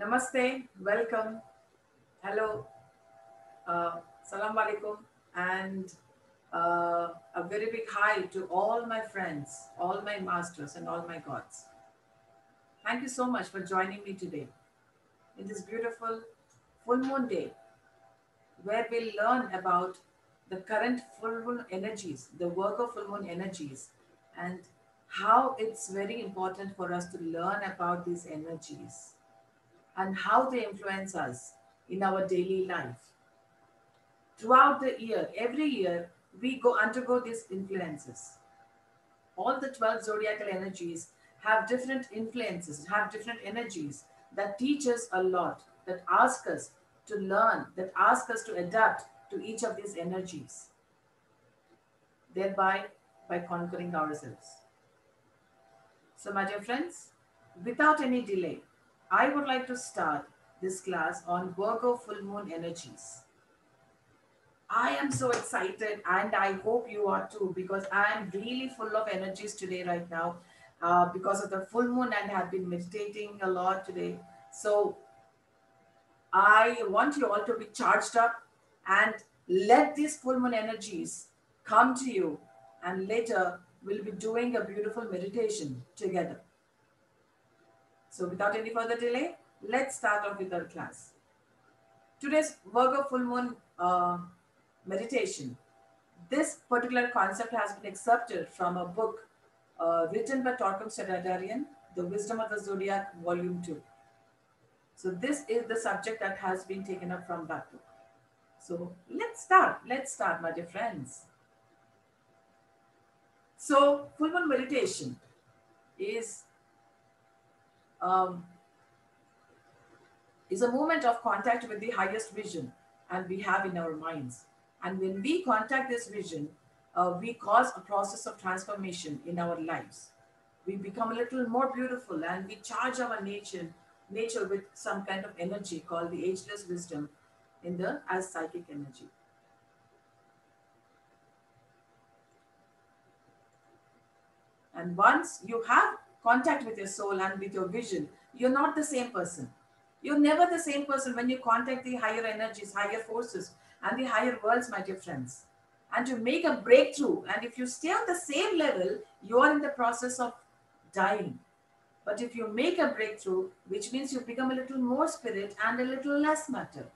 Namaste, welcome, hello, uh, salam alaikum, and uh, a very big hi to all my friends, all my masters, and all my gods. Thank you so much for joining me today in this beautiful full moon day where we'll learn about the current full moon energies, the work of full moon energies, and how it's very important for us to learn about these energies and how they influence us in our daily life. Throughout the year, every year, we go undergo these influences. All the 12 zodiacal energies have different influences, have different energies that teach us a lot, that ask us to learn, that ask us to adapt to each of these energies, thereby by conquering ourselves. So, my dear friends, without any delay, I would like to start this class on Virgo full moon energies. I am so excited and I hope you are too because I am really full of energies today, right now, uh, because of the full moon and have been meditating a lot today. So I want you all to be charged up and let these full moon energies come to you. And later, we'll be doing a beautiful meditation together. So, without any further delay, let's start off with our class. Today's Virgo full moon uh, meditation. This particular concept has been accepted from a book uh, written by Torkom Saraydarian, The Wisdom of the Zodiac, Volume 2. So this is the subject that has been taken up from that book. So let's start. Let's start, my dear friends. So full moon meditation is um, is a moment of contact with the highest vision and we have in our minds. And when we contact this vision, uh, we cause a process of transformation in our lives. We become a little more beautiful and we charge our nature nature with some kind of energy called the ageless wisdom in the as psychic energy. And once you have contact with your soul and with your vision, you're not the same person. You're never the same person when you contact the higher energies, higher forces, and the higher worlds, my dear friends. And to make a breakthrough, and if you stay on the same level, you are in the process of dying but if you make a breakthrough, which means you become a little more spirit and a little less matter,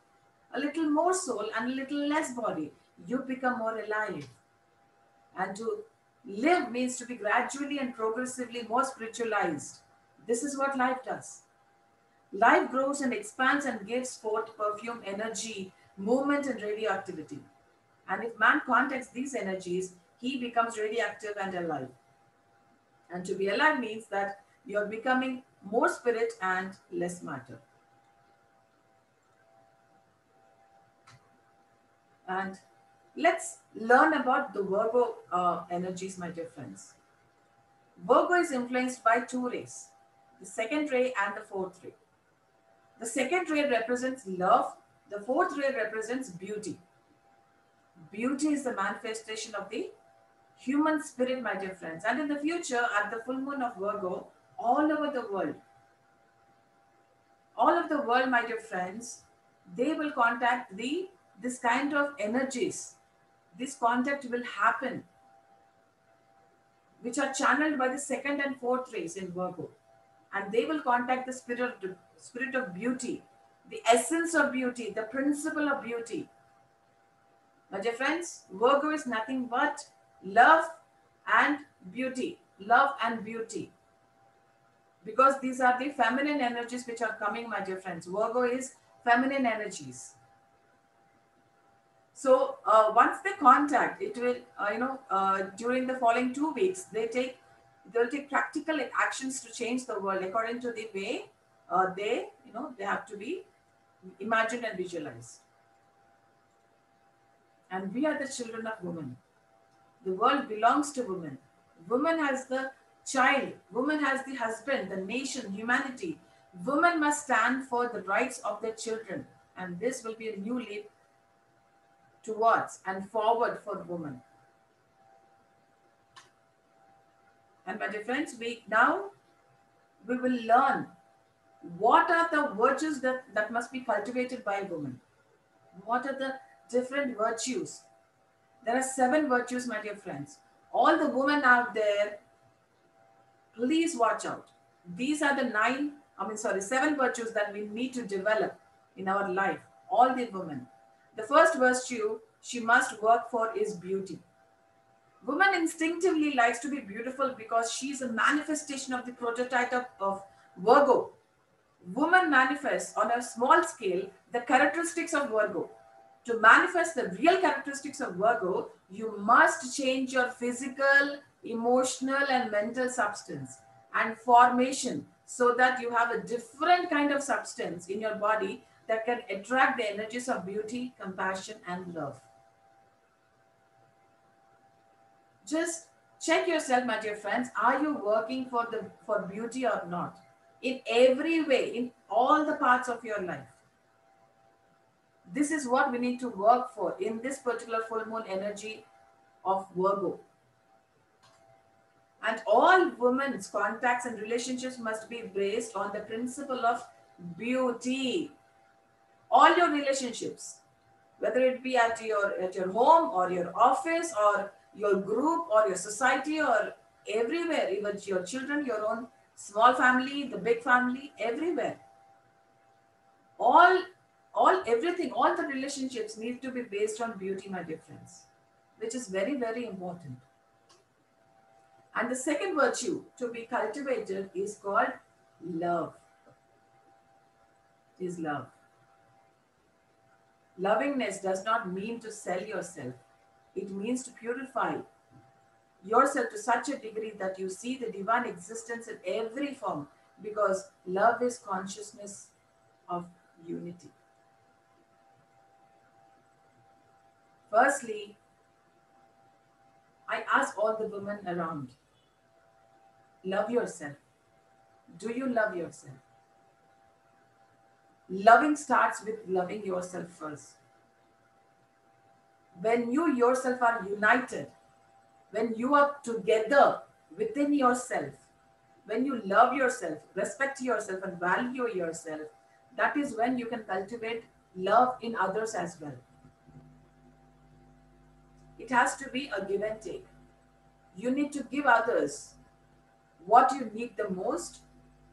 a little more soul and a little less body, you become more alive. And to live means to be gradually and progressively more spiritualized. This is what life does. Life grows and expands and gives forth perfume, energy, movement, and radioactivity. And if man contacts these energies, he becomes radioactive and alive. And to be alive means that you're becoming more spirit and less matter. And let's learn about the Virgo uh, energies, my dear friends. Virgo is influenced by two rays, the second ray and the fourth ray. The second ray represents love, the fourth ray represents beauty. Beauty is the manifestation of the human spirit, my dear friends. And in the future, at the full moon of Virgo, all over the world. All of the world, my dear friends, they will contact the this kind of energies. This contact will happen, which are channeled by the second and fourth rays in Virgo, and they will contact the spirit of spirit of beauty, the essence of beauty, the principle of beauty. My dear friends, Virgo is nothing but love and beauty, love and beauty because these are the feminine energies which are coming, my dear friends. Virgo is feminine energies. So uh, once they contact, it will, uh, you know, uh, during the following two weeks, they take, they'll take practical actions to change the world according to the way uh, they, you know, they have to be imagined and visualized. And we are the children of women. The world belongs to women. Woman has the child, woman has the husband, the nation, humanity. Women must stand for the rights of their children. And this will be a new leap towards and forward for women. And my dear friends, we now we will learn what are the virtues that, that must be cultivated by a woman? What are the different virtues? There are seven virtues, my dear friends. All the women out there, please watch out. These are the nine, I mean, sorry, seven virtues that we need to develop in our life. All the women. The first virtue she must work for is beauty. Woman instinctively likes to be beautiful because she is a manifestation of the prototype of, Virgo. Woman manifests on a small scale the characteristics of Virgo. To manifest the real characteristics of Virgo, you must change your physical, emotional, and mental substance and formation so that you have a different kind of substance in your body that can attract the energies of beauty, compassion, and love. Just check yourself, my dear friends. Are you working for the for beauty or not? In every way, in all the parts of your life. This is what we need to work for in this particular full moon energy of Virgo. And all women's contacts and relationships must be based on the principle of beauty. All your relationships, whether it be at your at your home or your office or your group or your society or everywhere, even your children, your own small family, the big family, everywhere. All, all, everything, all the relationships need to be based on beauty, my dear friends, which is very, very important. And the second virtue to be cultivated is called love. Is love. Lovingness does not mean to sell yourself. It means to purify yourself to such a degree that you see the divine existence in every form because love is consciousness of unity. Firstly, I ask all the women around love yourself. Do you love yourself? Loving starts with loving yourself first when you yourself are united, when you are together within yourself, when you love yourself, respect yourself, and value yourself, that is when you can cultivate love in others as well. It has to be a give and take. You need to give others what you need the most,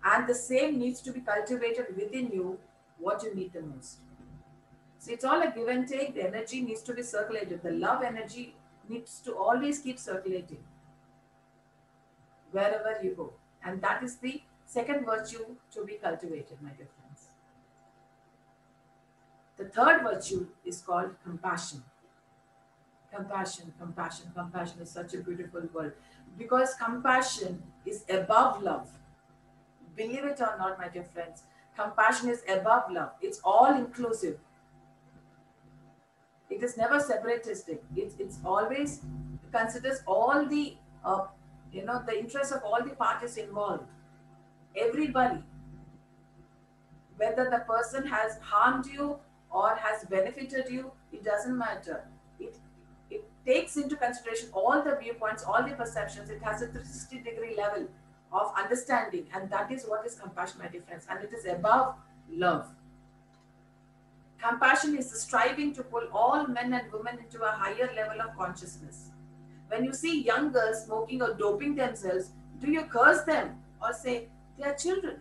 and the same needs to be cultivated within you what you need the most. So it's all a give and take. The energy needs to be circulated. The love energy needs to always keep circulating wherever you go. And that is the second virtue to be cultivated, my dear friends. The third virtue is called compassion. Compassion, compassion, compassion is such a beautiful word because compassion is above love. Believe it or not, my dear friends, compassion is above love. It's all inclusive it is never separatistic. It's, it's always considers all the, uh, you know, the interests of all the parties involved. Everybody. Whether the person has harmed you or has benefited you, it doesn't matter. It, it takes into consideration all the viewpoints, all the perceptions. It has a 360 degree level of understanding. And that is what is compassion, my dear friends. And it is above love. Compassion is the striving to pull all men and women into a higher level of consciousness. When you see young girls smoking or doping themselves, do you curse them or say, they are children?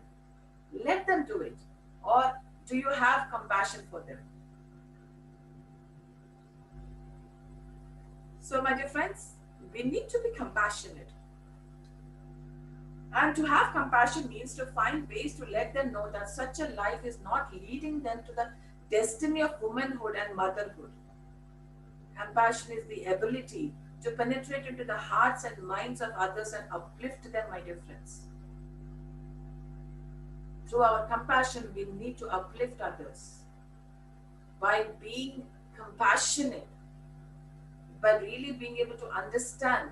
Let them do it. Or do you have compassion for them? So, my dear friends, we need to be compassionate. And to have compassion means to find ways to let them know that such a life is not leading them to the destiny of womanhood and motherhood. Compassion is the ability to penetrate into the hearts and minds of others and uplift them, my dear friends. Through our compassion, we need to uplift others by being compassionate, by really being able to understand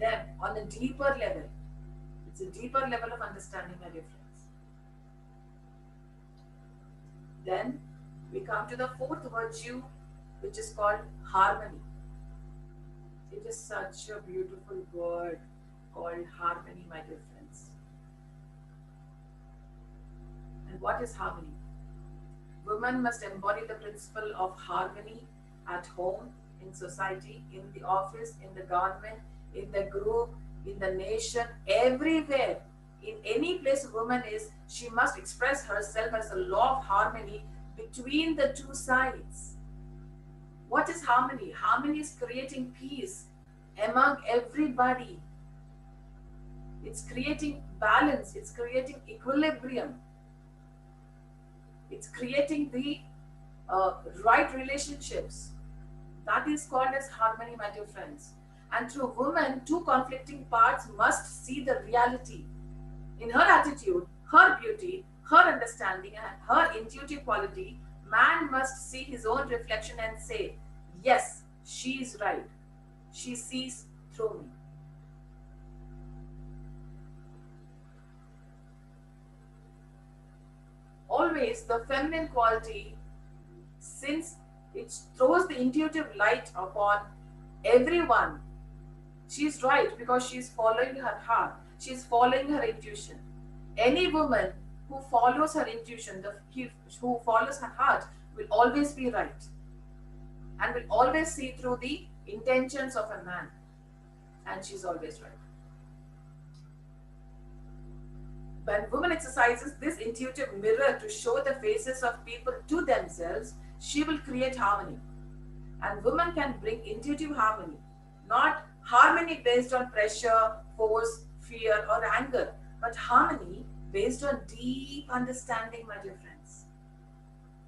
them on a deeper level. It's a deeper level of understanding, dear friends. Then we come to the fourth virtue, which is called harmony. It is such a beautiful word called harmony, my dear friends. And what is harmony? Women must embody the principle of harmony at home, in society, in the office, in the government, in the group, in the nation, everywhere. In any place a woman is, she must express herself as a law of harmony between the two sides. What is harmony? Harmony is creating peace among everybody. It's creating balance, it's creating equilibrium, it's creating the uh, right relationships. That is called as harmony, my dear friends. And through women, two conflicting parts must see the reality. In her attitude, her beauty, her understanding, and her intuitive quality, man must see his own reflection and say, Yes, she is right. She sees through me. Always the feminine quality, since it throws the intuitive light upon everyone. She's right because she's following her heart, she's following her intuition. Any woman who follows her intuition, the, who follows her heart, will always be right and will always see through the intentions of a man. And she's always right. When woman exercises this intuitive mirror to show the faces of people to themselves, she will create harmony. And women can bring intuitive harmony, not harmony based on pressure, force, fear, or anger, but harmony based on deep understanding, my dear friends.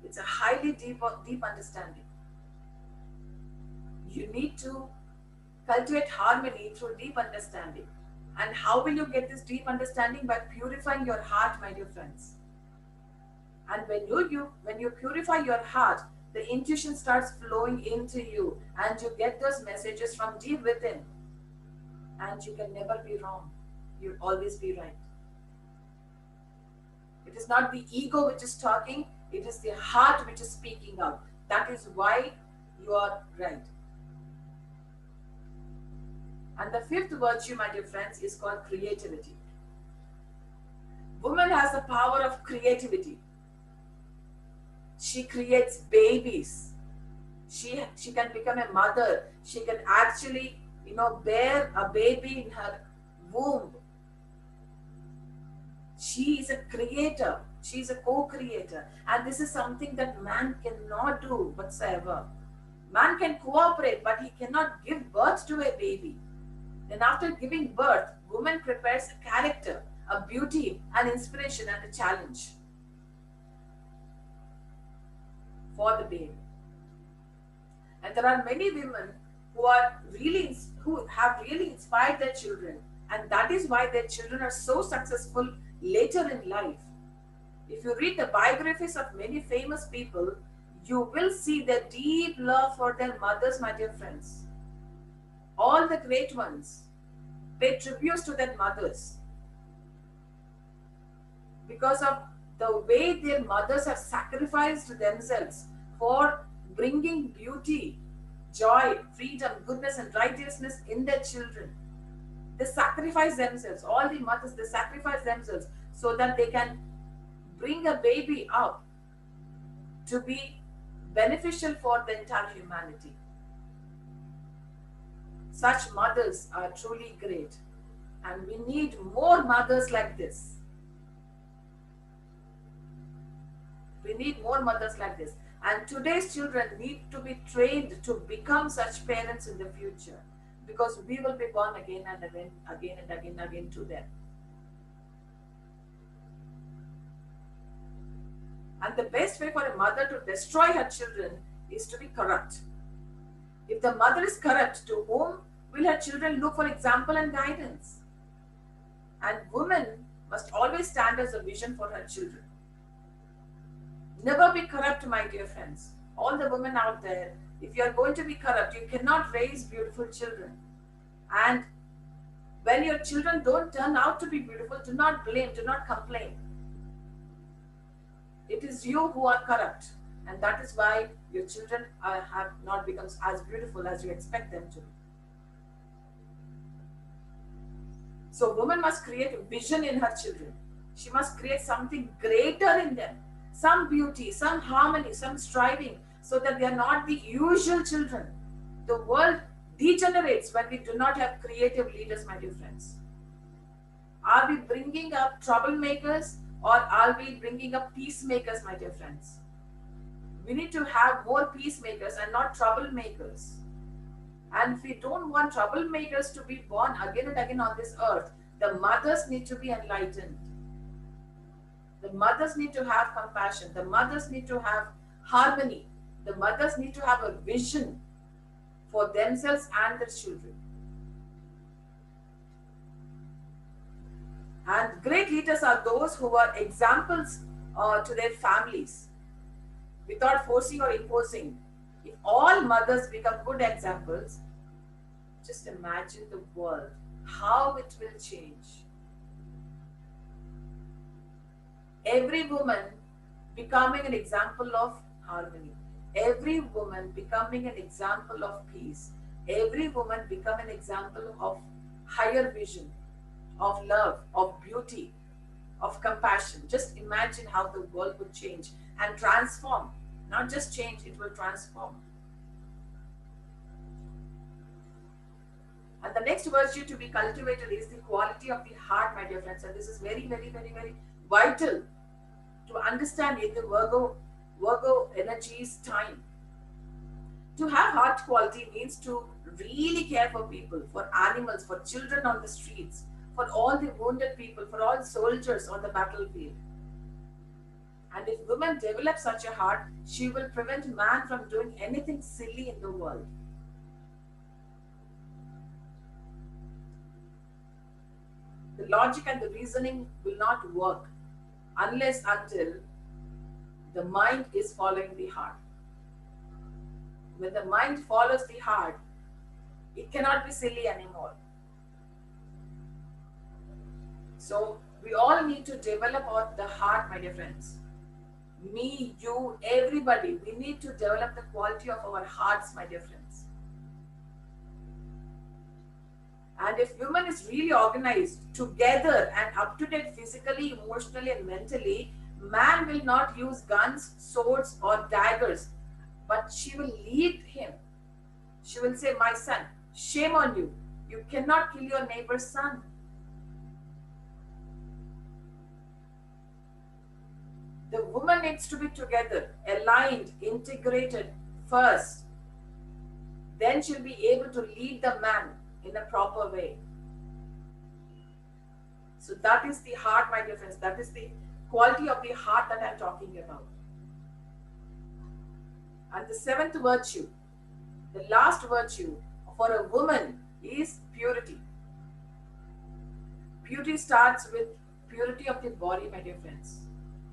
It's a highly deep, deep understanding. You need to cultivate harmony through deep understanding. And how will you get this deep understanding? By purifying your heart, my dear friends. And when you, you when you purify your heart, the intuition starts flowing into you and you get those messages from deep within. And you can never be wrong. You'll always be right. It is not the ego which is talking, it is the heart which is speaking out. That is why you are right. And the fifth virtue, my dear friends, is called creativity. Woman has the power of creativity she creates babies. She she can become a mother. She can actually you know bear a baby in her womb. She is a creator. She is a co-creator. And this is something that man cannot do whatsoever. Man can cooperate but he cannot give birth to a baby. Then after giving birth woman prepares a character a beauty an inspiration and a challenge for the baby. And there are many women who are really who have really inspired their children, and that is why their children are so successful later in life. If you read the biographies of many famous people, you will see their deep love for their mothers, my dear friends. All the great ones pay tributes to their mothers because of the way their mothers have sacrificed themselves for bringing beauty, joy, freedom, goodness, and righteousness in their children. They sacrifice themselves, all the mothers, they sacrifice themselves so that they can bring a baby up to be beneficial for the entire humanity. Such mothers are truly great, and we need more mothers like this. We need more mothers like this. And today's children need to be trained to become such parents in the future because we will be born again and again, again and again, and again to them. And the best way for a mother to destroy her children is to be corrupt. If the mother is corrupt, to whom will her children look for example and guidance? And woman must always stand as a vision for her children. Never be corrupt, my dear friends. All the women out there, if you are going to be corrupt, you cannot raise beautiful children. And when your children don't turn out to be beautiful, do not blame, do not complain. It is you who are corrupt. And that is why your children are, have not become as beautiful as you expect them to. So woman must create a vision in her children. She must create something greater in them, some beauty, some harmony, some striving, so that they are not the usual children. The world degenerates when we do not have creative leaders, my dear friends. Are we bringing up troublemakers or are we bringing up peacemakers, my dear friends? We need to have more peacemakers and not troublemakers. And if we don't want troublemakers to be born again and again on this earth, the mothers need to be enlightened. The mothers need to have compassion. The mothers need to have harmony. The mothers need to have a vision for themselves and their children. And great leaders are those who are examples uh, to their families without forcing or imposing. If all mothers become good examples, just imagine the world, how it will change. Every woman becoming an example of harmony. Every woman becoming an example of peace. Every woman become an example of higher vision, of love, of beauty, of compassion. Just imagine how the world would change and transform. Not just change, it will transform. And the next virtue to be cultivated is the quality of the heart, my dear friends. And this is very, very, very, very vital to understand in the Virgo, Virgo energies time. To have heart quality means to really care for people, for animals, for children on the streets, for all the wounded people, for all soldiers on the battlefield. And if women develop such a heart, she will prevent man from doing anything silly in the world. The logic and the reasoning will not work unless until the mind is following the heart. When the mind follows the heart, it cannot be silly anymore. So we all need to develop our, the heart, my dear friends. Me, you, everybody, we need to develop the quality of our hearts, my dear friends. And if woman is really organized, together and up to date physically, emotionally, and mentally, man will not use guns, swords, or daggers, but she will lead him. She will say, My son, shame on you. You cannot kill your neighbor's son. The woman needs to be together, aligned, integrated first. Then she'll be able to lead the man in a proper way. So that is the heart, my dear friends. That is the quality of the heart that I'm talking about. And the seventh virtue, the last virtue for a woman is purity. Purity starts with purity of the body, my dear friends.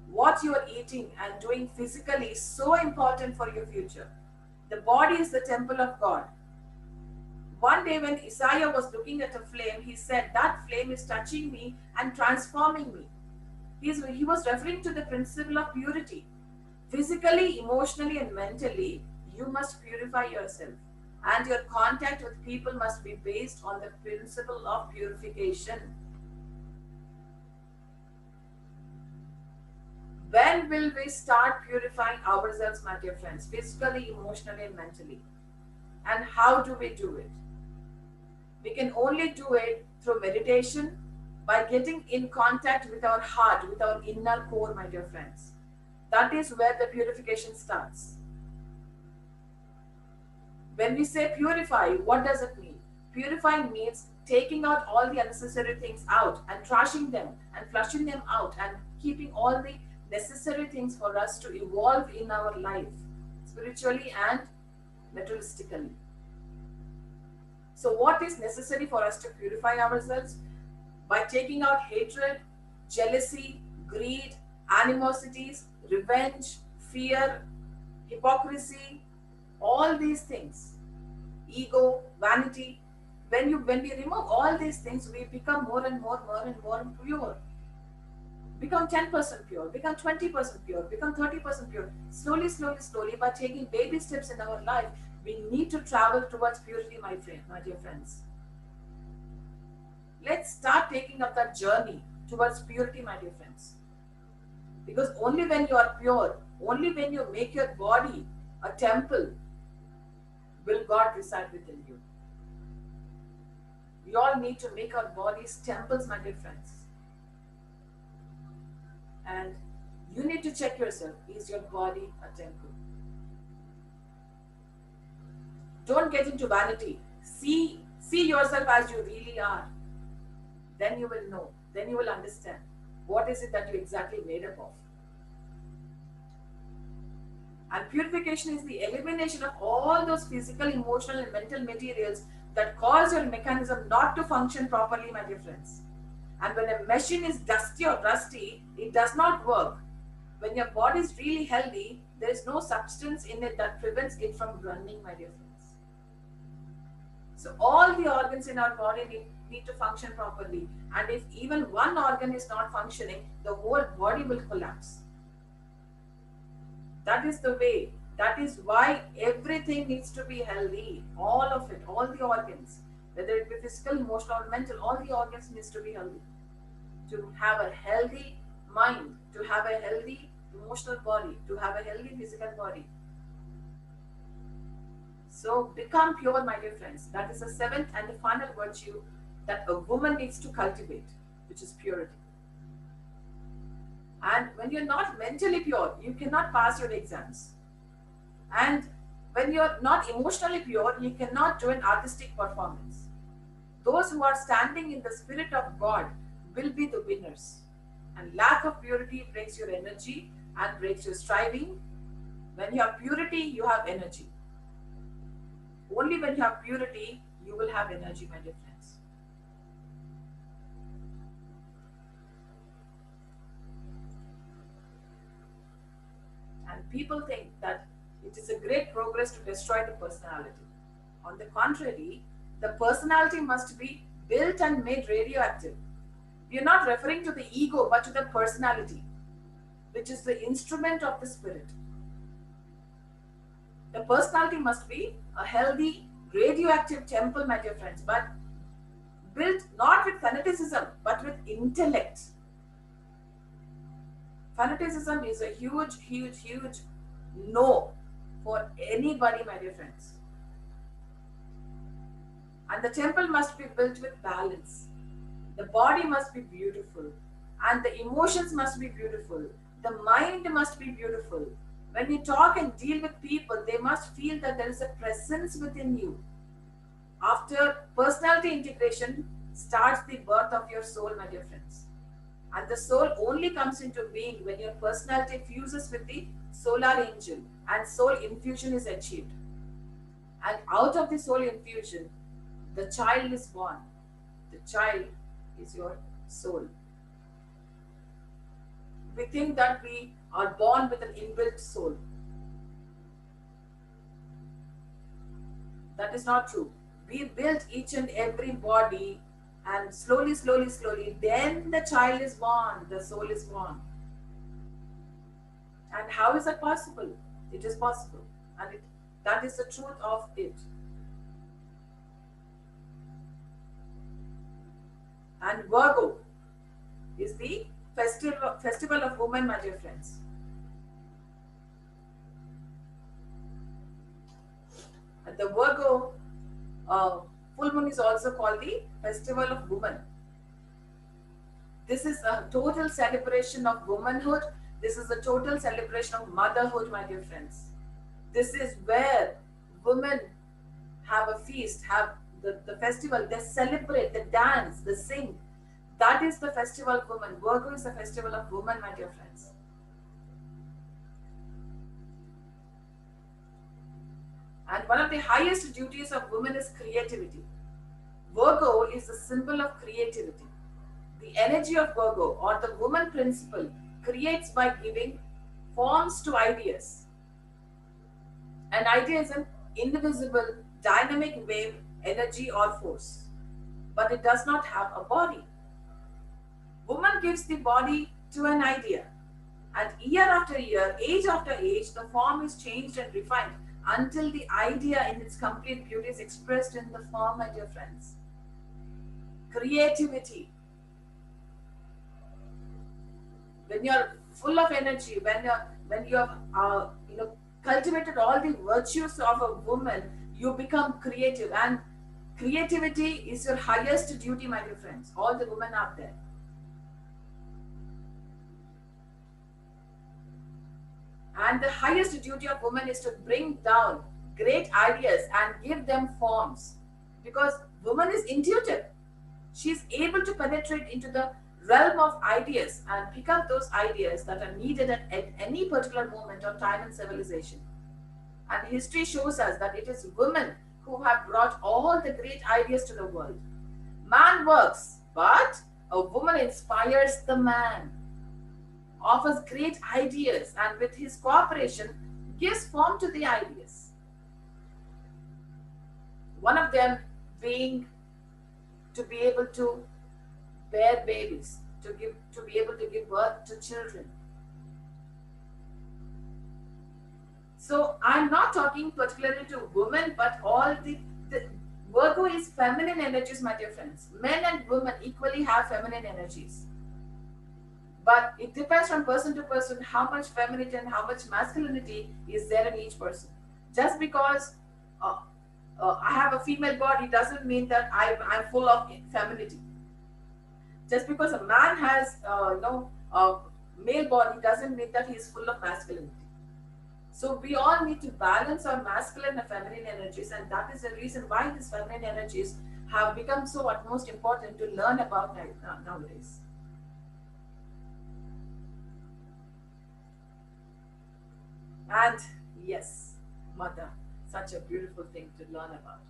What you are eating and doing physically is so important for your future. The body is the temple of God. One day, when Isaiah was looking at a flame, he said, That flame is touching me and transforming me. He's, he was referring to the principle of purity. Physically, emotionally, and mentally, you must purify yourself. And your contact with people must be based on the principle of purification. When will we start purifying ourselves, my dear friends, physically, emotionally, and mentally? And how do we do it? We can only do it through meditation by getting in contact with our heart, with our inner core, my dear friends. That is where the purification starts. When we say purify, what does it mean? Purifying means taking out all the unnecessary things out and trashing them and flushing them out and keeping all the necessary things for us to evolve in our life, spiritually and materialistically. So, what is necessary for us to purify ourselves? By taking out hatred, jealousy, greed, animosities, revenge, fear, hypocrisy, all these things, ego, vanity. When you when we remove all these things, we become more and more, more and more pure. Become 10% pure, become 20% pure, become 30% pure. Slowly, slowly, slowly, by taking baby steps in our life, we need to travel towards purity, my friend, my dear friends. Let's start taking up that journey towards purity, my dear friends. Because only when you are pure, only when you make your body a temple, will God reside within you. We all need to make our bodies temples, my dear friends. And you need to check yourself is your body a temple? Don't get into vanity. See, see yourself as you really are. Then you will know. Then you will understand what is it that you exactly made up of. And purification is the elimination of all those physical, emotional, and mental materials that cause your mechanism not to function properly, my dear friends. And when a machine is dusty or rusty, it does not work. When your body is really healthy, there is no substance in it that prevents it from running, my dear friends. So all the organs in our body need, need to function properly. And if even one organ is not functioning, the whole body will collapse. That is the way. That is why everything needs to be healthy. All of it, all the organs, whether it be physical, emotional, or mental, all the organs needs to be healthy. To have a healthy mind, to have a healthy emotional body, to have a healthy physical body. So become pure, my dear friends. That is the seventh and the final virtue that a woman needs to cultivate, which is purity. And when you're not mentally pure, you cannot pass your exams. And when you're not emotionally pure, you cannot do an artistic performance. Those who are standing in the spirit of God will be the winners. And lack of purity breaks your energy and breaks your striving. When you have purity, you have energy. Only when you have purity, you will have energy, my dear friends. And people think that it is a great progress to destroy the personality. On the contrary, the personality must be built and made radioactive. We are not referring to the ego, but to the personality, which is the instrument of the spirit. The personality must be a healthy, radioactive temple, my dear friends, but built not with fanaticism, but with intellect. Fanaticism is a huge, huge, huge no for anybody, my dear friends. And the temple must be built with balance. The body must be beautiful. And the emotions must be beautiful. The mind must be beautiful. When you talk and deal with people, they must feel that there is a presence within you. After personality integration starts the birth of your soul, my dear friends. And the soul only comes into being when your personality fuses with the solar angel and soul infusion is achieved. And out of the soul infusion, the child is born. The child is your soul. We think that we are born with an inbuilt soul. That is not true. We build each and every body, and slowly, slowly, slowly, then the child is born, the soul is born. And how is that possible? It is possible. And it, that is the truth of it. And Virgo is the festival, festival of women, my dear friends. The Virgo uh, full moon is also called the festival of woman. This is a total celebration of womanhood this is a total celebration of motherhood, my dear friends. This is where women have a feast, have the, the festival, they celebrate, they dance, they sing. That is the festival of women. Virgo is the festival of woman, my dear friends. And one of the highest duties of women is creativity. Virgo is the symbol of creativity. The energy of Virgo or the woman principle creates by giving forms to ideas. An idea is an indivisible, dynamic wave, energy, or force, but it does not have a body. Woman gives the body to an idea, and year after year, age after age, the form is changed and refined until the idea in its complete beauty is expressed in the form, my dear friends. Creativity when you're full of energy, when you're when you have uh, you know cultivated all the virtues of a woman, you become creative. And creativity is your highest duty, my dear friends. All the women out there. And the highest duty of women is to bring down great ideas and give them forms. Because woman is intuitive. She's able to penetrate into the realm of ideas and pick up those ideas that are needed at, at any particular moment of time and civilization. And history shows us that it is women who have brought all the great ideas to the world. Man works, but a woman inspires the man, offers great ideas, and with his cooperation, gives form to the ideas. One of them being to be able to bear babies, to give to be able to give birth to children. So I'm not talking particularly to women, but all the, the Virgo is feminine energies, my dear friends. Men and women equally have feminine energies. But it depends from person to person how much femininity and how much masculinity is there in each person. Just because uh, uh, I have a female body doesn't mean that I, I'm full of femininity. Just because a man has uh, know a male body doesn't mean that he is full of masculinity. So we all need to balance our masculine and feminine energies and that is the reason why these feminine energies have become so utmost important to learn about nowadays and yes mother such a beautiful thing to learn about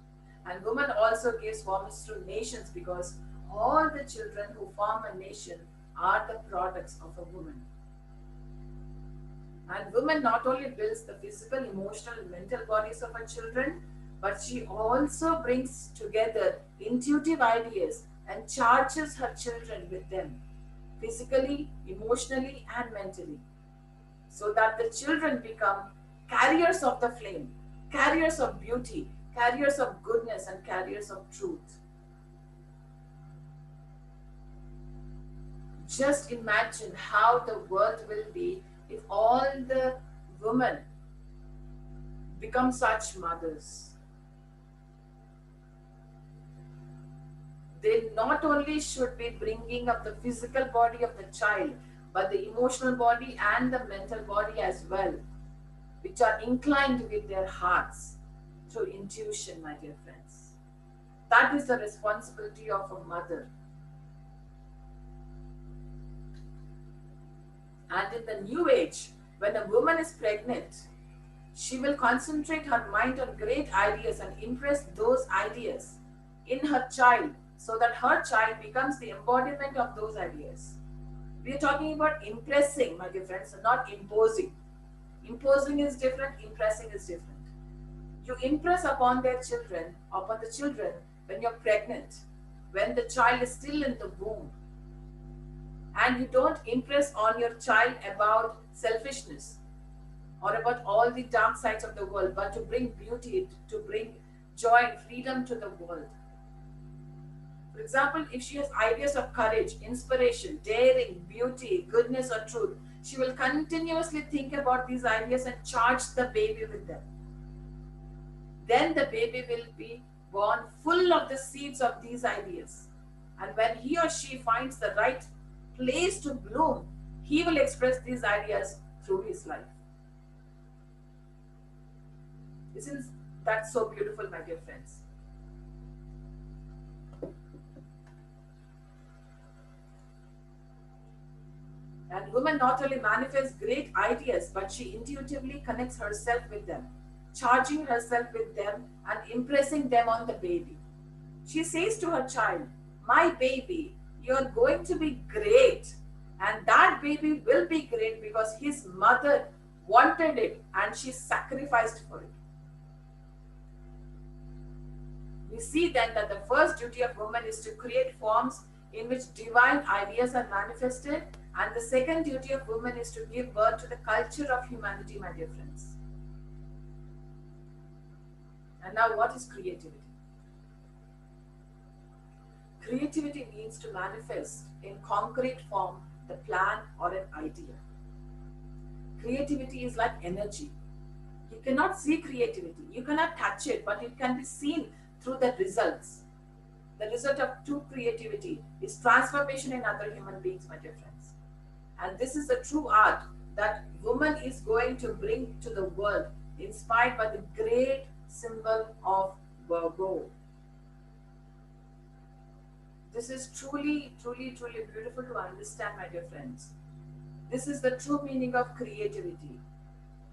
and woman also gives forms to nations because all the children who form a nation are the products of a woman. And woman not only builds the physical, emotional, and mental bodies of her children, but she also brings together intuitive ideas and charges her children with them, physically, emotionally, and mentally, so that the children become carriers of the flame, carriers of beauty, carriers of goodness, and carriers of truth. Just imagine how the world will be if all the women become such mothers. They not only should be bringing up the physical body of the child, but the emotional body and the mental body as well, which are inclined with their hearts through intuition, my dear friends. That is the responsibility of a mother. And in the new age, when a woman is pregnant, she will concentrate her mind on great ideas and impress those ideas in her child so that her child becomes the embodiment of those ideas. We are talking about impressing, my dear friends, not imposing. Imposing is different, impressing is different. You impress upon their children, upon the children, when you're pregnant, when the child is still in the womb, and you don't impress on your child about selfishness or about all the dark sides of the world, but to bring beauty, to bring joy and freedom to the world. For example, if she has ideas of courage, inspiration, daring, beauty, goodness, or truth, she will continuously think about these ideas and charge the baby with them. Then the baby will be born full of the seeds of these ideas. And when he or she finds the right place to bloom, he will express these ideas through his life. Isn't that so beautiful, my dear friends? Woman not only manifests great ideas, but she intuitively connects herself with them, charging herself with them and impressing them on the baby. She says to her child, My baby, you're going to be great. And that baby will be great because his mother wanted it and she sacrificed for it. We see then that the first duty of woman is to create forms in which divine ideas are manifested, and the second duty of woman is to give birth to the culture of humanity, my dear friends. And now, what is creativity? Creativity means to manifest in concrete form the plan, or an idea. Creativity is like energy. You cannot see creativity, you cannot touch it, but it can be seen through the results. The result of true creativity is transformation in other human beings, my dear friends. And this is the true art that woman is going to bring to the world, inspired by the great symbol of Virgo. This is truly, truly, truly beautiful to understand, my dear friends. This is the true meaning of creativity.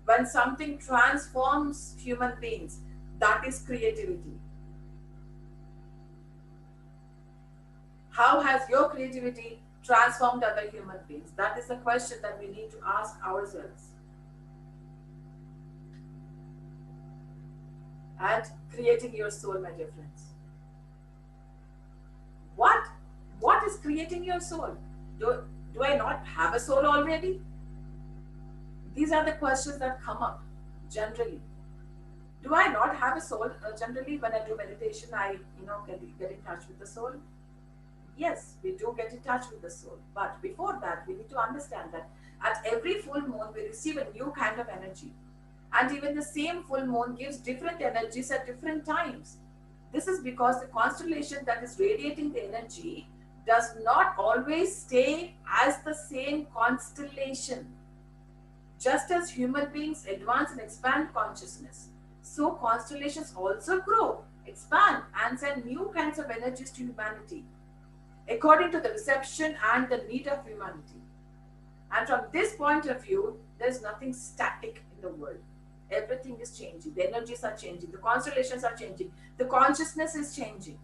When something transforms human beings, that is creativity. How has your creativity transformed other human beings? That is the question that we need to ask ourselves. And creating your soul, my dear friends. What? What is creating your soul? Do, do I not have a soul already? These are the questions that come up generally. Do I not have a soul? Uh, generally, when I do meditation, I, you know, get, get in touch with the soul. Yes, we do get in touch with the soul. But before that, we need to understand that at every full moon, we receive a new kind of energy. And even the same full moon gives different energies at different times. This is because the constellation that is radiating the energy does not always stay as the same constellation. Just as human beings advance and expand consciousness, so constellations also grow, expand, and send new kinds of energies to humanity according to the reception and the need of humanity. And from this point of view, there's nothing static in the world. Everything is changing. The energies are changing. The constellations are changing. The consciousness is changing.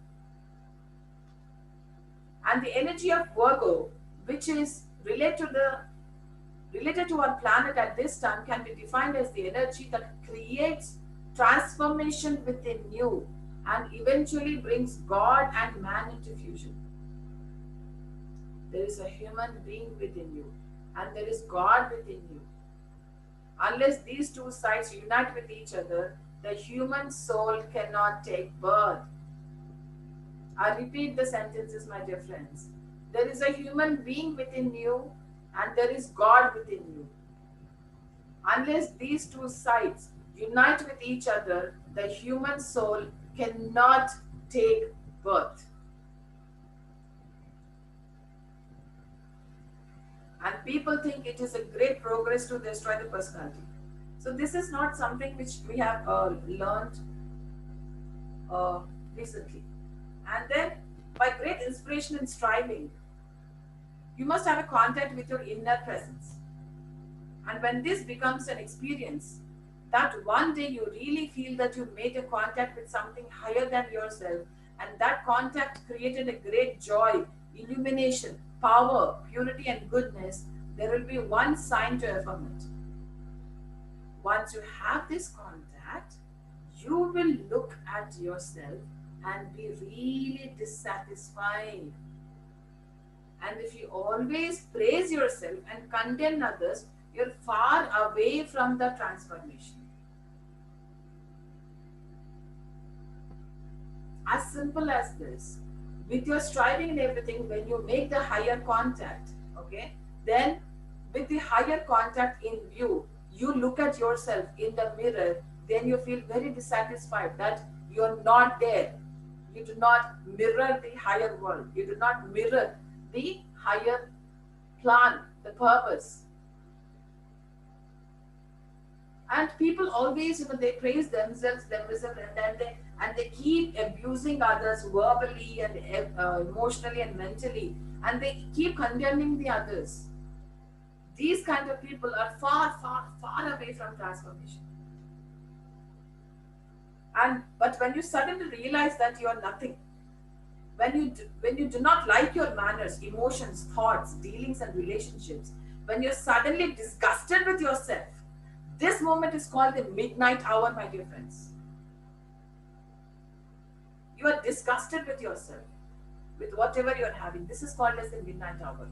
And the energy of virgo which is related to the related to our planet at this time can be defined as the energy that creates transformation within you and eventually brings god and man into fusion there is a human being within you and there is god within you Unless these two sides unite with each other, the human soul cannot take birth. I repeat the sentences, my dear friends. There is a human being within you, and there is God within you. Unless these two sides unite with each other, the human soul cannot take birth. And people think it is a great progress to destroy the personality. So this is not something which we have uh, learned uh, recently. And then by great inspiration and striving, you must have a contact with your inner presence. And when this becomes an experience, that one day you really feel that you made a contact with something higher than yourself, and that contact created a great joy, illumination, power, purity, and goodness, there will be one sign to affirm it. Once you have this contact, you will look at yourself and be really dissatisfied. And if you always praise yourself and condemn others, you're far away from the transformation. As simple as this with your striving and everything, when you make the higher contact, okay, then with the higher contact in view, you look at yourself in the mirror, then you feel very dissatisfied that you're not there. You do not mirror the higher world. You do not mirror the higher plan, the purpose. And people always, you know, they praise themselves, themselves, and then they and they keep abusing others verbally and uh, emotionally and mentally. And they keep condemning the others. These kind of people are far far far away from transformation. And but when you suddenly realize that you are nothing when you do, when you do not like your manners emotions thoughts dealings and relationships when you're suddenly disgusted with yourself this moment is called the midnight hour my dear friends you are disgusted with yourself, with whatever you are having. This is called as the midnight hour.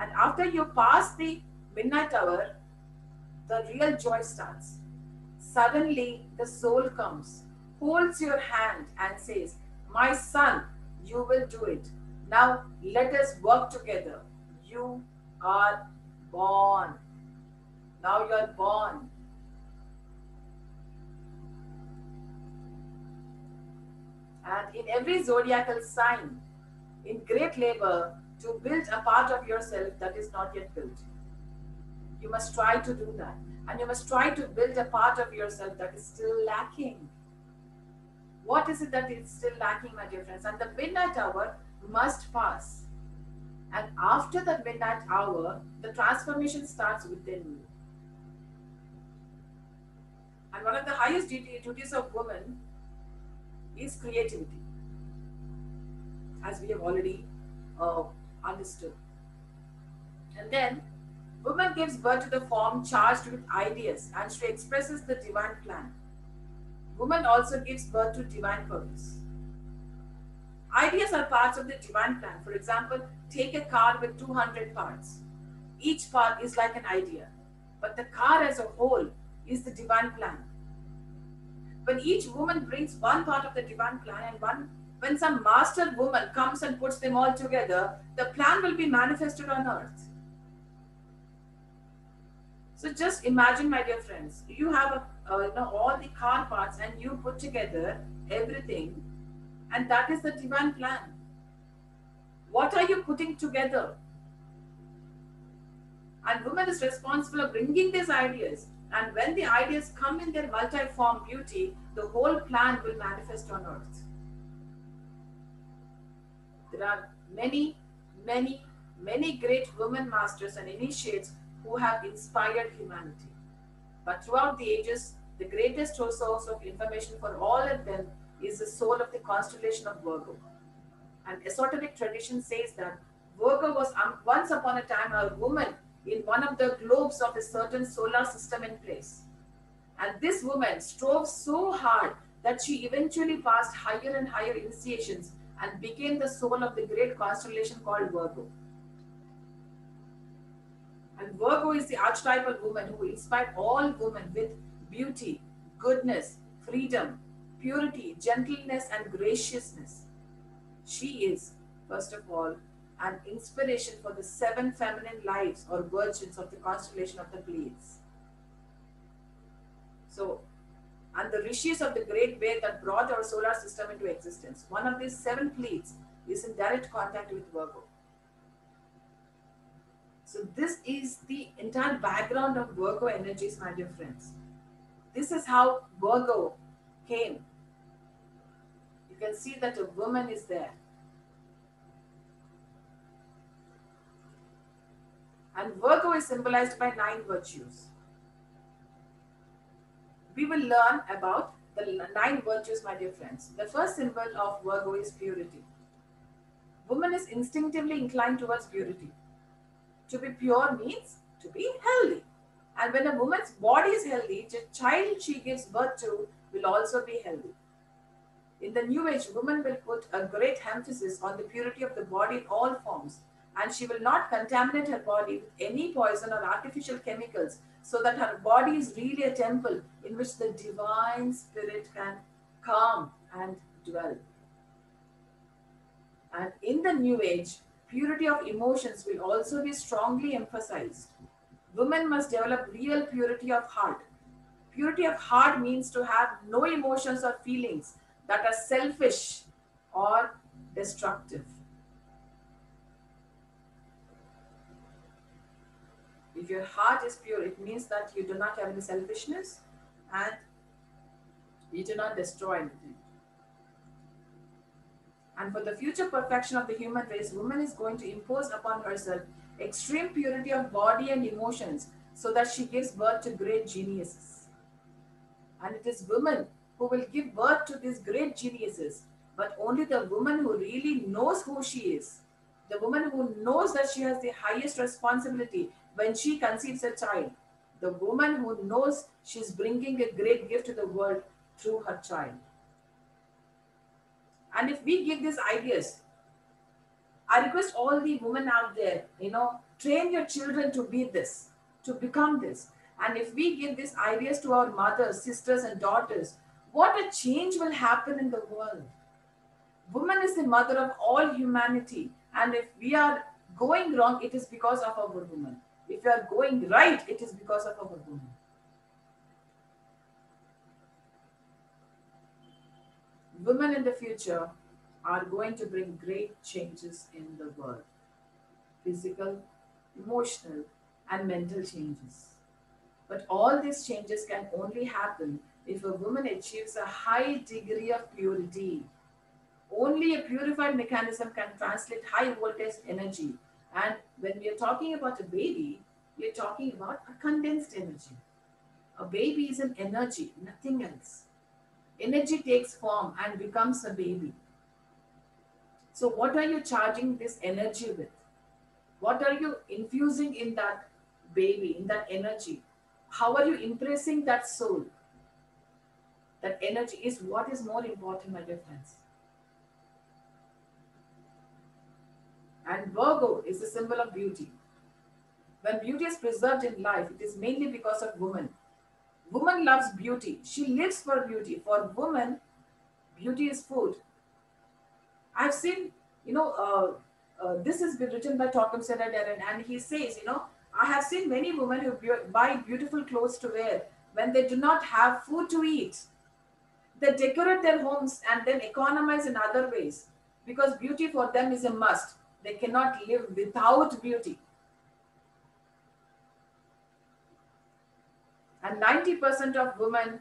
And after you pass the midnight hour, the real joy starts. Suddenly, the soul comes, holds your hand, and says, My son, you will do it. Now, let us work together. you are born. Now you are born. And in every zodiacal sign, in great labor to build a part of yourself that is not yet built. You must try to do that. And you must try to build a part of yourself that is still lacking. What is it that is still lacking, my dear friends? And the midnight hour must pass. And after the midnight hour, the transformation starts within you. And one of the highest duties of women is creativity, as we have already uh, understood. And then, woman gives birth to the form charged with ideas and she expresses the divine plan. Woman also gives birth to divine purpose. Ideas are parts of the divine plan. For example, take a car with 200 parts. Each part is like an idea, but the car as a whole is the divine plan. When each woman brings one part of the divine plan and one when some master woman comes and puts them all together, the plan will be manifested on earth. So just imagine, my dear friends, you have a, uh, you know all the car parts and you put together everything and that is the divine plan. What are you putting together? And woman is responsible of bringing these ideas. And when the ideas come in their multi-form beauty, the whole plan will manifest on earth. There are many, many, many great women masters and initiates who have inspired humanity. But throughout the ages, the greatest source of information for all of them is the soul of the constellation of Virgo. And esoteric tradition says that Virgo was once upon a time a woman in one of the globes of a certain solar system in place. And this woman strove so hard that she eventually passed higher and higher initiations and became the soul of the great constellation called Virgo. And Virgo is the archetypal woman who inspired all women with beauty, goodness, freedom, purity, gentleness, and graciousness. She is, first of all, an inspiration for the seven feminine lives or virgins of the constellation of the Pleiades. So, and the rishis of the great way that brought our solar system into existence. One of these seven Pleiades is in direct contact with Virgo. So, this is the entire background of Virgo energies, my dear friends. This is how Virgo came you can see that a woman is there. And Virgo is symbolized by nine virtues. We will learn about the nine virtues, my dear friends. The first symbol of Virgo is purity. Woman is instinctively inclined towards purity. To be pure means to be healthy. And when a woman's body is healthy, the child she gives birth to will also be healthy. In the New Age, women will put a great emphasis on the purity of the body in all forms, and she will not contaminate her body with any poison or artificial chemicals, so that her body is really a temple in which the divine spirit can come and dwell. And in the New Age, purity of emotions will also be strongly emphasized. Women must develop real purity of heart. Purity of heart means to have no emotions or feelings that are selfish or destructive. If your heart is pure, it means that you do not have any selfishness and you do not destroy anything. And for the future perfection of the human race, woman is going to impose upon herself extreme purity of body and emotions so that she gives birth to great geniuses. And it is women who will give birth to these great geniuses, but only the woman who really knows who she is, the woman who knows that she has the highest responsibility when she conceives a child, the woman who knows she's bringing a great gift to the world through her child. And if we give these ideas, I request all the women out there, you know, train your children to be this, to become this. And if we give these ideas to our mothers, sisters, and daughters, what a change will happen in the world. Woman is the mother of all humanity. And if we are going wrong, it is because of our woman. If you are going right, it is because of our woman. Women in the future are going to bring great changes in the world physical, emotional, and mental changes. But all these changes can only happen if a woman achieves a high degree of purity. Only a purified mechanism can translate high voltage energy. And when we are talking about a baby, we are talking about a condensed energy. A baby is an energy, nothing else. Energy takes form and becomes a baby. So, what are you charging this energy with? What are you infusing in that baby, in that energy? How are you impressing that soul? That energy is what is more important, my dear friends. And Virgo is the symbol of beauty. When beauty is preserved in life, it is mainly because of woman. Woman loves beauty. She lives for beauty. For woman, beauty is food. I've seen, you know, uh, uh, this has been written by Torkom Saraydarian, and he says, you know, I have seen many women who buy beautiful clothes to wear when they do not have food to eat. They decorate their homes and then economize in other ways because beauty for them is a must. They cannot live without beauty. And 90% of women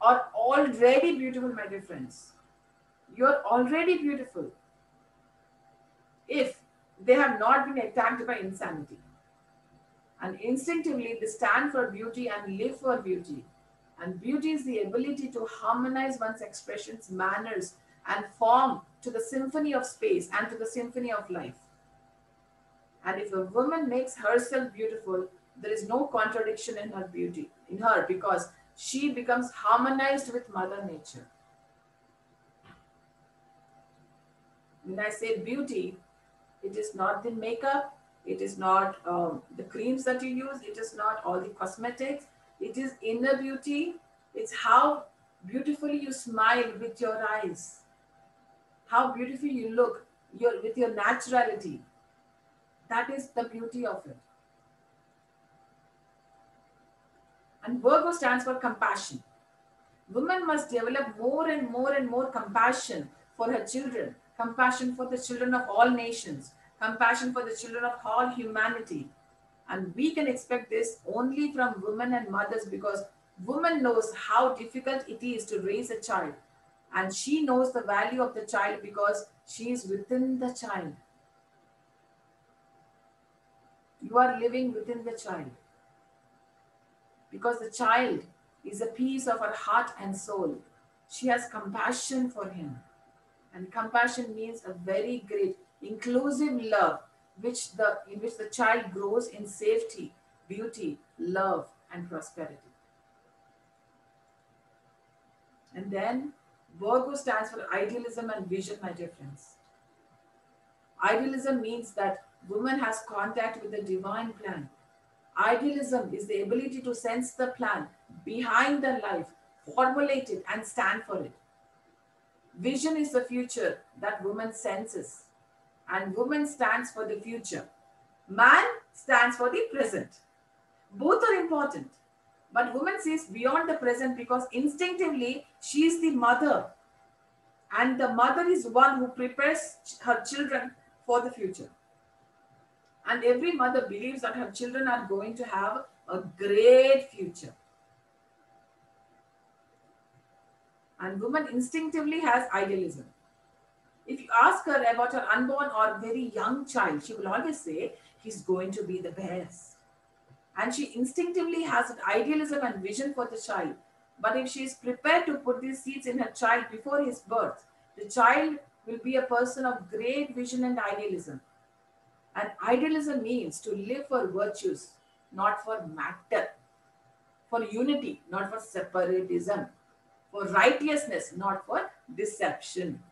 are already beautiful, my dear friends. You're already beautiful if they have not been attacked by insanity. And instinctively, they stand for beauty and live for beauty. And beauty is the ability to harmonize one's expressions, manners, and form to the symphony of space and to the symphony of life. And if a woman makes herself beautiful, there is no contradiction in her beauty, in her, because she becomes harmonized with Mother Nature. When I say beauty, it is not the makeup, it is not um, the creams that you use, it is not all the cosmetics, it is inner beauty. It's how beautifully you smile with your eyes, how beautiful you look your, with your naturality. That is the beauty of it. And Virgo stands for compassion. Women must develop more and more and more compassion for her children, compassion for the children of all nations, compassion for the children of all humanity. And we can expect this only from women and mothers because woman knows how difficult it is to raise a child. And she knows the value of the child because she is within the child. You are living within the child. Because the child is a piece of her heart and soul. She has compassion for him. And compassion means a very great inclusive love which the in which the child grows in safety, beauty, love, and prosperity. And then Virgo stands for idealism and vision, my dear friends. Idealism means that woman has contact with the divine plan. Idealism is the ability to sense the plan behind the life, formulate it, and stand for it. Vision is the future that woman senses, and woman stands for the future. Man stands for the present. Both are important, but woman sees beyond the present because instinctively she is the mother, and the mother is one who prepares her children for the future. And every mother believes that her children are going to have a great future. And woman instinctively has idealism. If you ask her about her unborn or very young child, she will always say, he's going to be the best. And she instinctively has an idealism and vision for the child. But if she is prepared to put these seeds in her child before his birth, the child will be a person of great vision and idealism. And idealism means to live for virtues, not for matter, for unity, not for separatism, for righteousness, not for deception.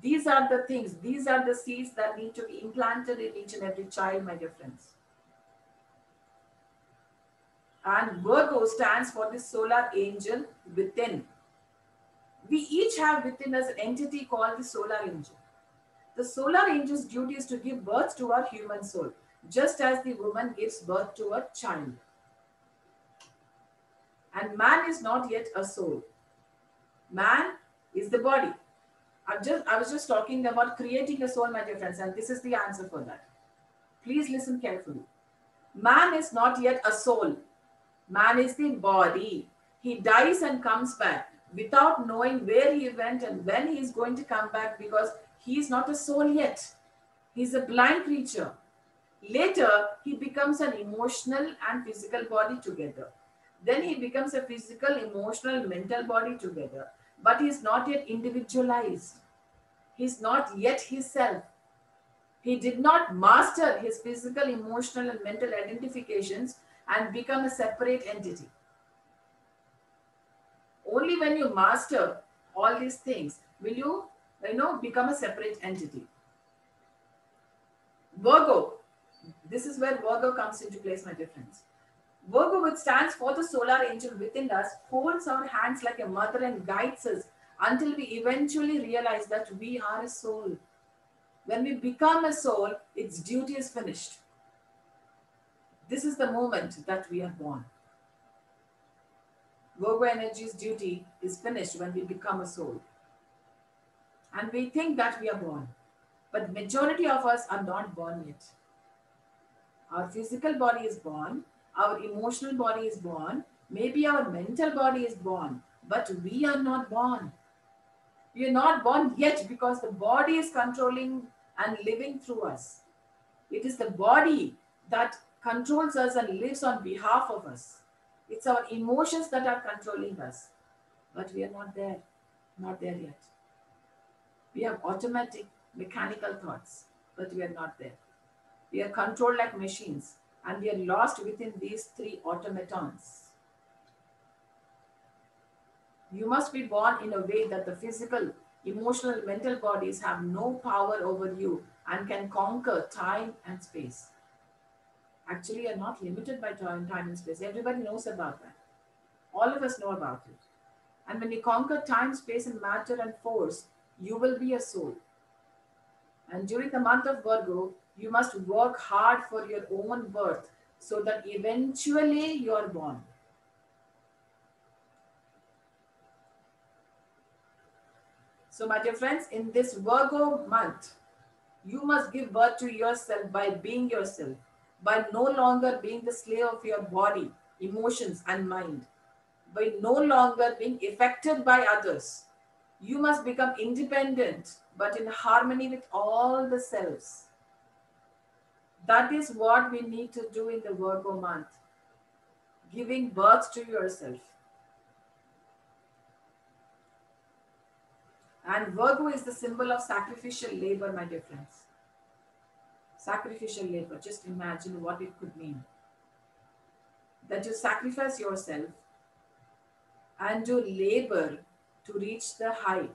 These are the things, these are the seeds that need to be implanted in each and every child, my dear friends. And Virgo stands for the solar angel within. We each have within us an entity called the solar angel. The solar angel's duty is to give birth to our human soul, just as the woman gives birth to a child. And man is not yet a soul. Man is the body. I'm just I was just talking about creating a soul, my dear friends, and this is the answer for that. Please listen carefully. Man is not yet a soul. Man is the body. He dies and comes back without knowing where he went and when he is going to come back because he is not a soul yet. He's a blind creature. Later, he becomes an emotional and physical body together. Then he becomes a physical, emotional, mental body together. But he is not yet individualized. He's not yet his self. He did not master his physical, emotional, and mental identifications and become a separate entity. Only when you master all these things will you, you know, become a separate entity. Virgo, this is where Virgo comes into place, my friends. Virgo, which stands for the solar angel within us, holds our hands like a mother and guides us until we eventually realize that we are a soul. When we become a soul, its duty is finished. This is the moment that we are born. Virgo energy's duty is finished when we become a soul. And we think that we are born. But majority of us are not born yet. Our physical body is born, our emotional body is born, maybe our mental body is born, but we are not born. We are not born yet because the body is controlling and living through us. It is the body that controls us and lives on behalf of us. It's our emotions that are controlling us. But we are not there, not there yet. We have automatic, mechanical thoughts, but we are not there. We are controlled like machines, and we are lost within these three automatons. You must be born in a way that the physical, emotional, mental bodies have no power over you and can conquer time and space. Actually, are not limited by time, time and space. Everybody knows about that. All of us know about it. And when you conquer time, space, and matter and force, you will be a soul. And during the month of Virgo, you must work hard for your own birth so that eventually you are born. So, my dear friends, in this Virgo month, you must give birth to yourself by being yourself, by no longer being the slave of your body, emotions, and mind, by no longer being affected by others. You must become independent, but in harmony with all the selves. That is what we need to do in the Virgo month giving birth to yourself. And Virgo is the symbol of sacrificial labor, my dear friends. Sacrificial labor, just imagine what it could mean. That you sacrifice yourself and you labor to reach the high,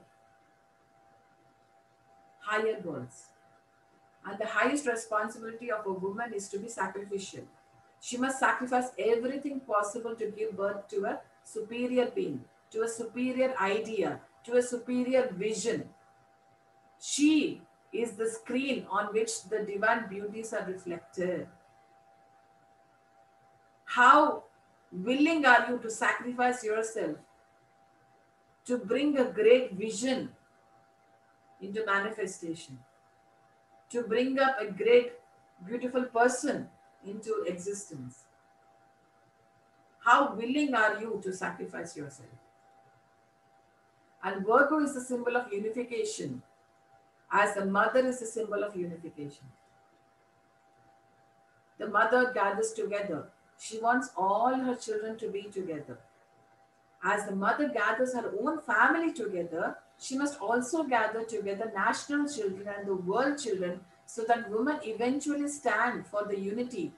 higher goals. And the highest responsibility of a woman is to be sacrificial. She must sacrifice everything possible to give birth to a superior being, to a superior idea, to a superior vision. She is the screen on which the divine beauties are reflected. How willing are you to sacrifice yourself to bring a great vision into manifestation? to bring up a great, beautiful person into existence. How willing are you to sacrifice yourself? And Virgo is the symbol of unification, as the mother is a symbol of unification. The mother gathers together. She wants all her children to be together. As the mother gathers her own family together, she must also gather together national children and the world children so that women eventually stand for the unity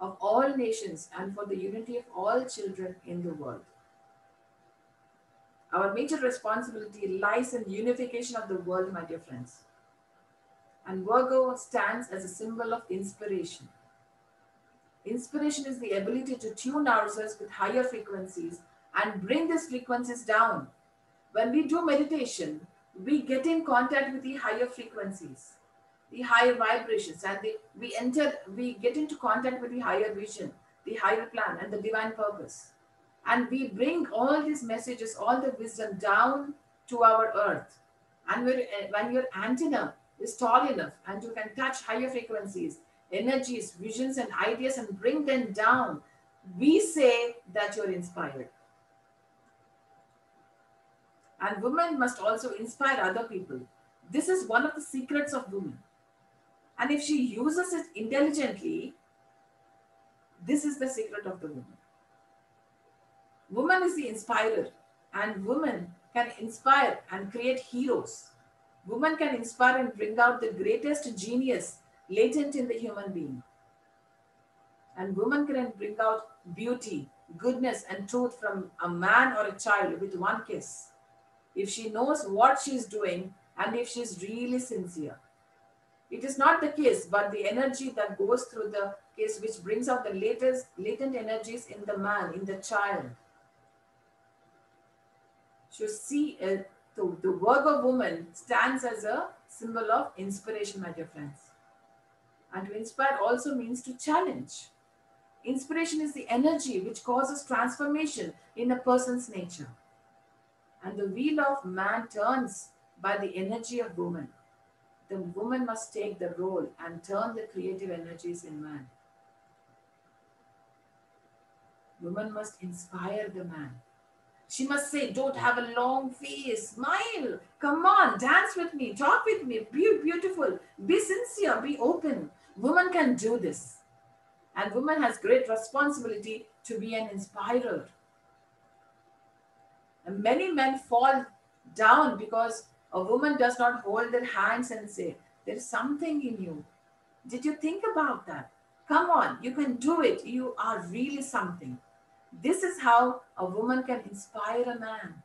of all nations and for the unity of all children in the world. Our major responsibility lies in unification of the world, my dear friends. And Virgo stands as a symbol of inspiration. Inspiration is the ability to tune ourselves with higher frequencies and bring these frequencies down when we do meditation, we get in contact with the higher frequencies. the higher vibrations, and the, we enter, we get into contact with the higher vision, the higher plan, and the divine purpose. And we bring all these messages, all the wisdom down to our earth. And uh, when your antenna is tall enough and you can touch higher frequencies, energies, visions, and ideas and bring them down, we say that you're inspired. And women must also inspire other people. This is one of the secrets of women. And if she uses it intelligently, this is the secret of the woman. Woman is the inspirer, and woman can inspire and create heroes. Woman can inspire and bring out the greatest genius latent in the human being. And woman can bring out beauty, goodness, and truth from a man or a child with one kiss. If she knows what she's doing and if she's really sincere. It is not the kiss, but the energy that goes through the kiss which brings out the latest latent energies in the man, in the child. So see, uh, the, the of woman stands as a symbol of inspiration, my dear friends. And to inspire also means to challenge. Inspiration is the energy which causes transformation in a person's nature. And the wheel of man turns by the energy of woman. The woman must take the role and turn the creative energies in man. Woman must inspire the man. She must say, Don't have a long face, smile, come on, dance with me, talk with me, be beautiful, be sincere, be open. Woman can do this. And woman has great responsibility to be an inspirer. And many men fall down because a woman does not hold their hands and say, There's something in you. Did you think about that? Come on, you can do it. You are really something. This is how a woman can inspire a man.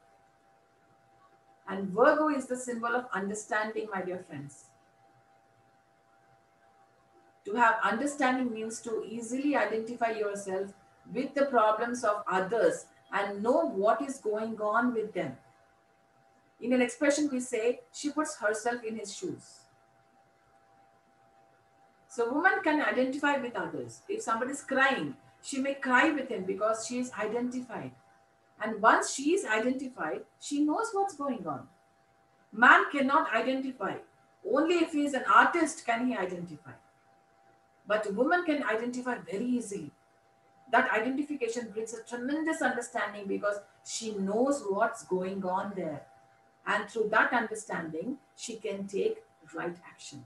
And Virgo is the symbol of understanding, my dear friends. To have understanding means to easily identify yourself with the problems of others and know what is going on with them. In an expression, we say she puts herself in his shoes. So, woman can identify with others. If somebody is crying, she may cry with him because she is identified. And once she is identified, she knows what's going on. Man cannot identify. Only if he is an artist can he identify. But a woman can identify very easily. That identification brings a tremendous understanding because she knows what's going on there. And through that understanding, she can take right action.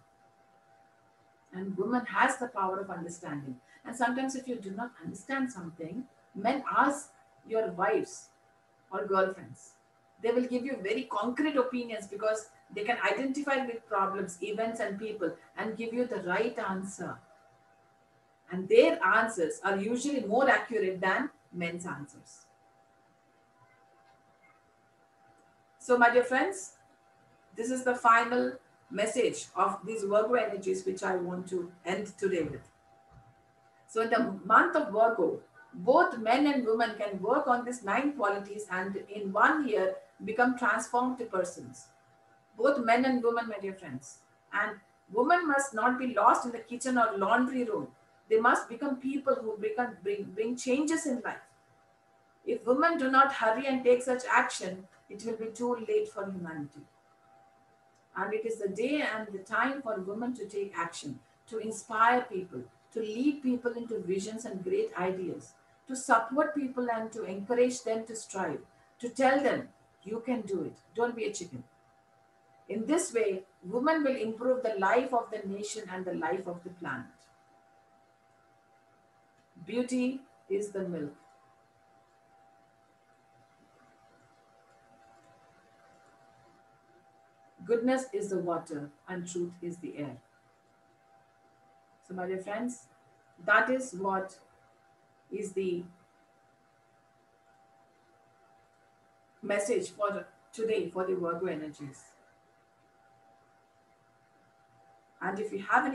And woman has the power of understanding. And sometimes, if you do not understand something, men ask your wives or girlfriends. They will give you very concrete opinions because they can identify with problems, events, and people and give you the right answer. And their answers are usually more accurate than men's answers. So, my dear friends, this is the final message of these Virgo energies which I want to end today with. So, in the month of Virgo, both men and women can work on these nine qualities and in one year become transformed persons. Both men and women, my dear friends. And women must not be lost in the kitchen or laundry room they must become people who become, bring, bring changes in life. If women do not hurry and take such action, it will be too late for humanity. And it is the day and the time for women to take action, to inspire people, to lead people into visions and great ideas, to support people and to encourage them to strive, to tell them, you can do it, don't be a chicken. In this way, women will improve the life of the nation and the life of the planet. Beauty is the milk. Goodness is the water and truth is the air. So, my dear friends, that is what is the message for today for the Virgo energies. And if you have any